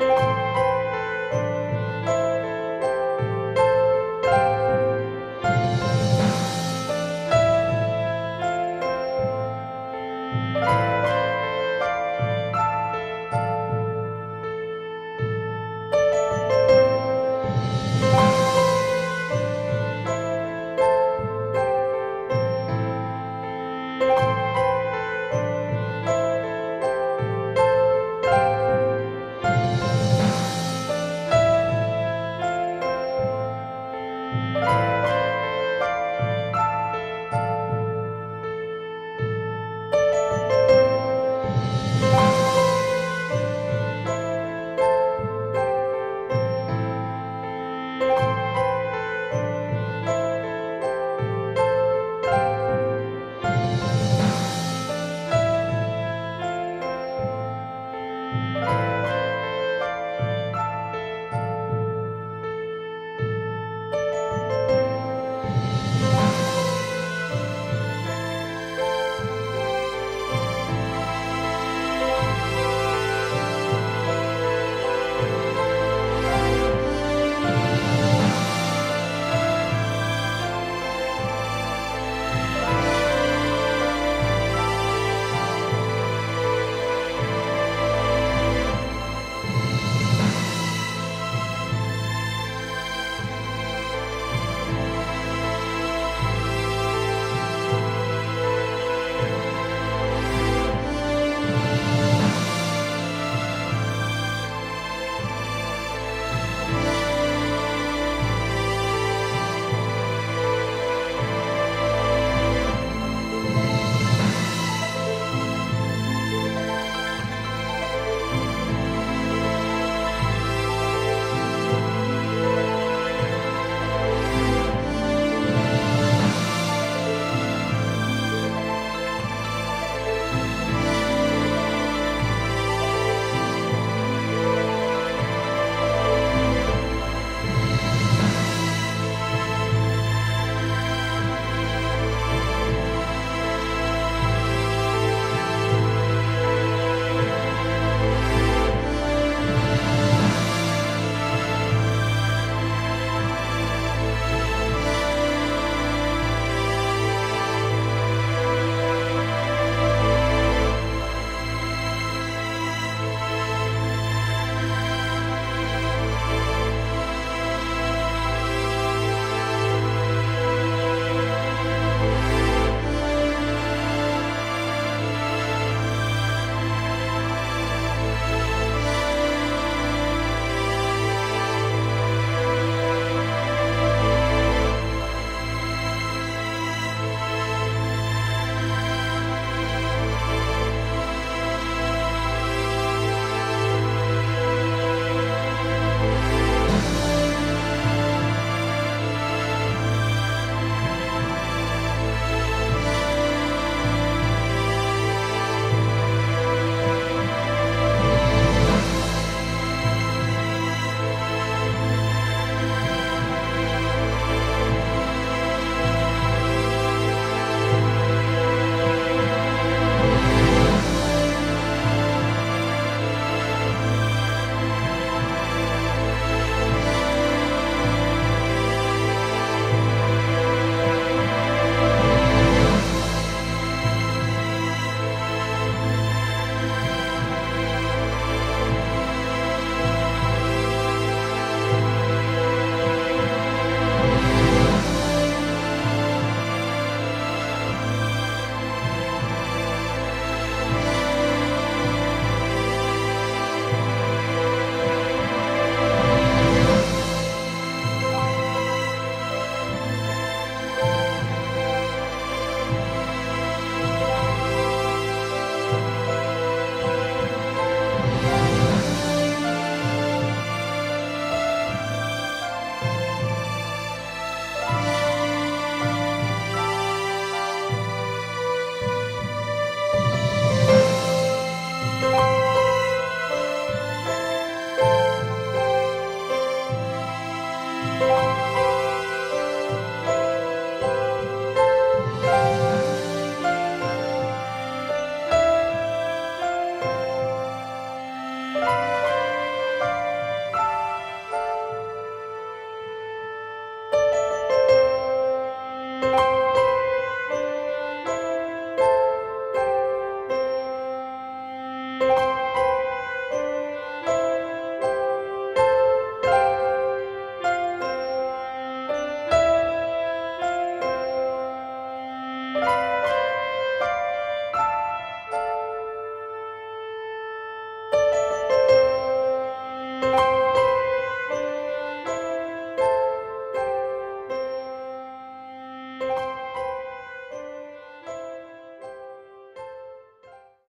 Bye.